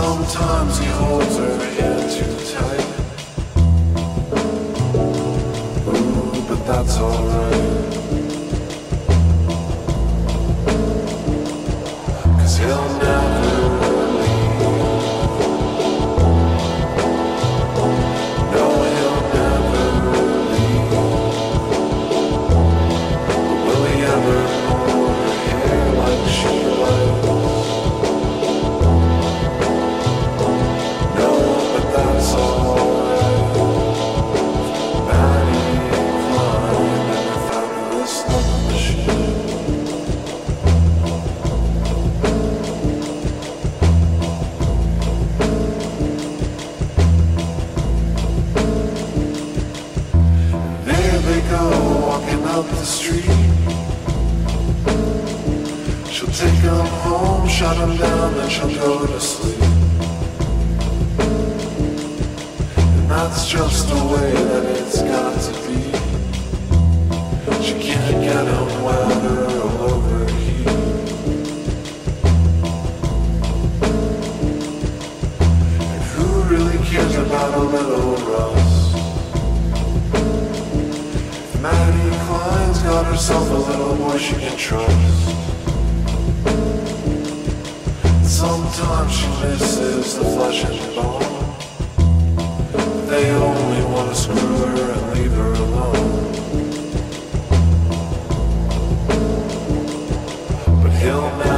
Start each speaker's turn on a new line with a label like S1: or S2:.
S1: sometimes he holds her hand too tight. Ooh, but that's alright. Up the street. She'll take him home, shut him down, then she'll go to sleep. And that's just the way that it's got to be. She can't get him weather or overheat. And who really cares about a little rust? Maddie Klein's got herself a little boy she can trust. Sometimes she misses the flesh and bone. They only want to screw her and leave her alone. But he'll never